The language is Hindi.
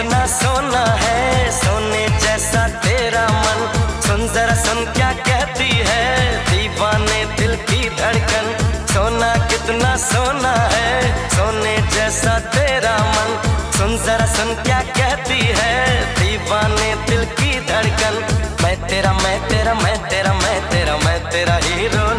कितना सोना है, सोने जैसा तेरा मन। सुन जरा, सुन क्या कहती है, दीवाने दिल की धड़कन। सोना कितना सोना है, सोने जैसा तेरा मन। सुन जरा, सुन क्या कहती है, दीवाने दिल की धड़कन। मैं तेरा मैं तेरा मैं तेरा मैं तेरा मैं तेरा हीरो।